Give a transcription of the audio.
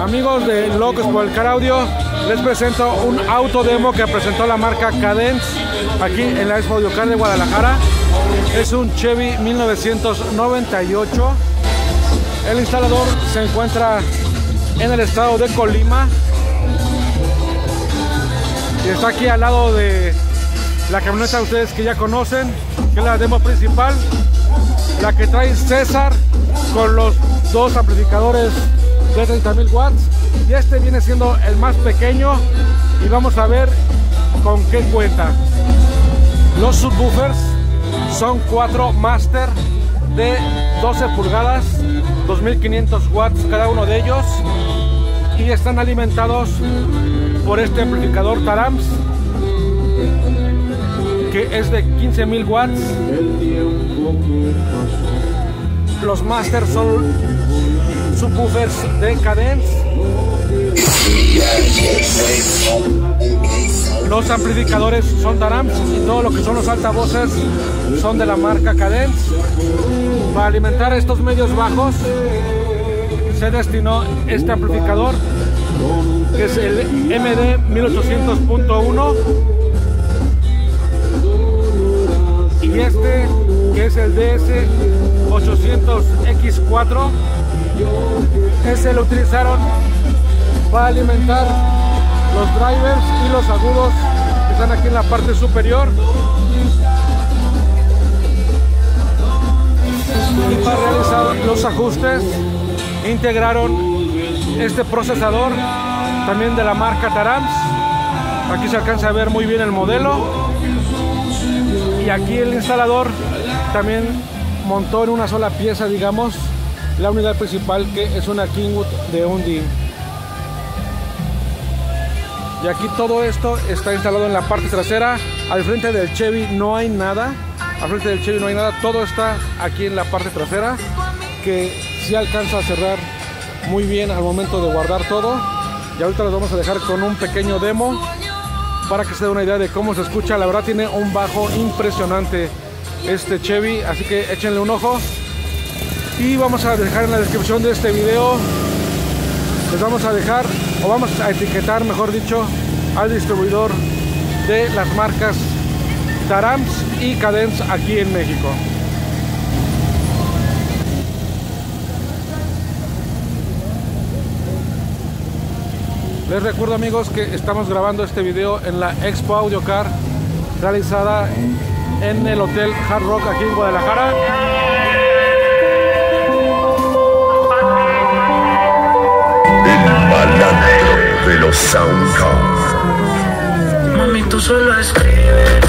Amigos de Locos por el Car Audio, les presento un auto demo que presentó la marca Cadence aquí en la Expo Audio Car de Guadalajara. Es un Chevy 1998. El instalador se encuentra en el estado de Colima y está aquí al lado de la camioneta de ustedes que ya conocen, que es la demo principal, la que trae César con los dos amplificadores de 30.000 watts y este viene siendo el más pequeño y vamos a ver con qué cuenta. Los subwoofers son cuatro Master de 12 pulgadas, 2500 watts cada uno de ellos y están alimentados por este amplificador Tarams que es de 15.000 watts. Los Master son subwoofers de cadence. Los amplificadores son Tarams y todo lo que son los altavoces son de la marca Cadence. Para alimentar estos medios bajos se destinó este amplificador que es el MD 1800.1 y este que es el DS 800X4 ese lo utilizaron para alimentar los drivers y los agudos que están aquí en la parte superior. Y para realizar los ajustes integraron este procesador también de la marca Tarams. Aquí se alcanza a ver muy bien el modelo. Y aquí el instalador también montó en una sola pieza digamos la unidad principal que es una Kingwood de Undi y aquí todo esto está instalado en la parte trasera. Al frente del Chevy no hay nada. Al frente del Chevy no hay nada. Todo está aquí en la parte trasera que si alcanza a cerrar muy bien al momento de guardar todo. Y ahorita les vamos a dejar con un pequeño demo para que se dé una idea de cómo se escucha. La verdad tiene un bajo impresionante este Chevy así que échenle un ojo y vamos a dejar en la descripción de este video les vamos a dejar o vamos a etiquetar mejor dicho al distribuidor de las marcas Tarams y Cadence aquí en México. Les recuerdo amigos que estamos grabando este video en la Expo Audio Car realizada en el Hotel Hard Rock aquí en Guadalajara de los Soundcars. Mami, tú solo escribes